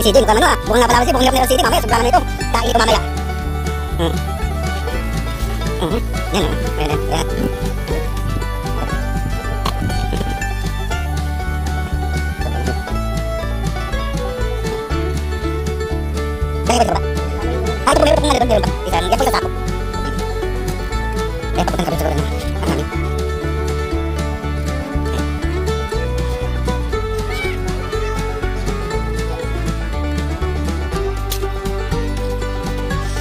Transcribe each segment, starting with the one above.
Si CJ, mukhang ano ah. Mukhang napalawan si, mukhang hirap ni CJ. Mamaya, sobrang na ito. Kain ko mamaya. Hmm. Yan. Ayan, ayan. Kaya ba ito ba? Ito po, meron pa nga doon, meron pa. Isa, yan po sa sako. Papunta kami sa karoon. Ang namin. Kaya mag mag CD ako. Sa baba. Tandaan pa baba, baka ano kayo ha? Hindi kayo sanay dyan. Hindi, hawak mo sa ano, baka matapon yan ha.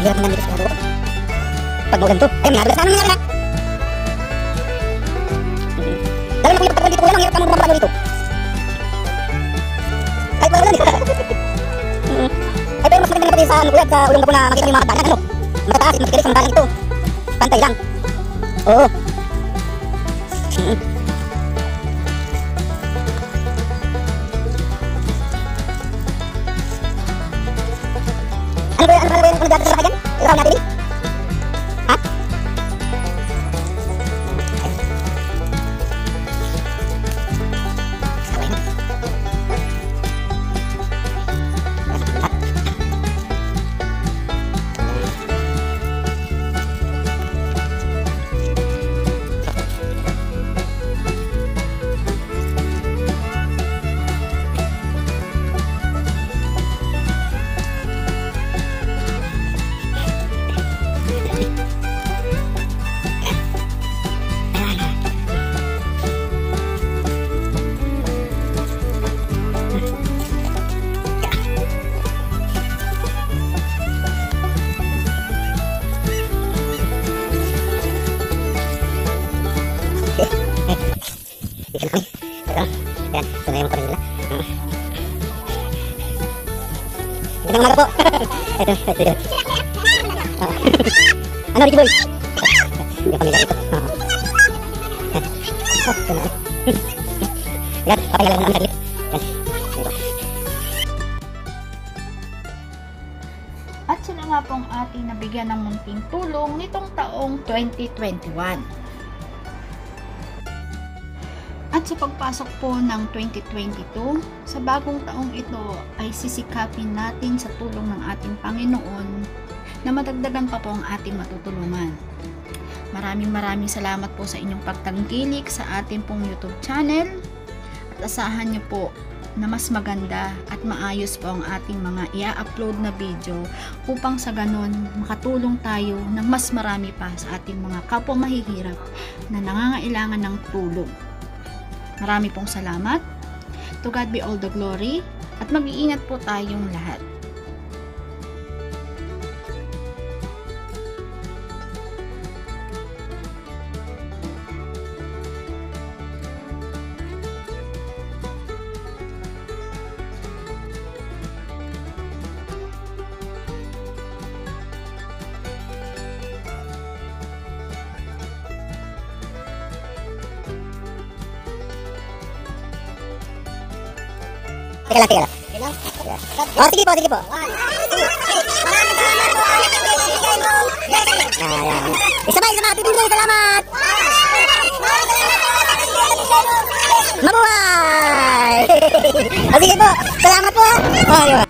Naman dito sa laro. Pag maulan to, ay may nadulas na, ano nangyari na? Dahil na kuya, pag dito kuya, ang hirap ka mong bumaba dito. Ay, wala ulan. Ay, pero mas maganda na pati sa ano kuya, sa ulong ko na makita mo mga pagdanan, ano? Mataas, mas kilis ang dalan ito. Pantay lang. Oo. Mm. Bagan, Rawan Natili, kami. Ito. Yan. Ito po. Ito. Ito. Ito. Ano, Ricky Boy? Ito na. Yan. Papahinga lang namin saglit. Yan. Ito. At sila nga pong ating nabigyan ng munting tulong nitong taong 2021. At sa pagpasok po ng 2022, sa bagong taong ito ay sisikapin natin sa tulong ng ating Panginoon na madagdagan pa po ang ating matutulungan. Maraming maraming salamat po sa inyong pagtangkilik sa ating pong YouTube channel at asahan niyo po na mas maganda at maayos po ang ating mga i-upload na video upang sa ganon makatulong tayo ng mas marami pa sa ating mga kapwa mahihirap na nangangailangan ng tulong. Marami pong salamat. To God be all the glory at mag-iingat po tayong lahat. Teka lang, teka lang. Oh, sige po, sige po. Ah, yan. Isa pa, isa pa. Titulong, salamat. Mabuhay! oh, sige po. Salamat po. Oh, ba?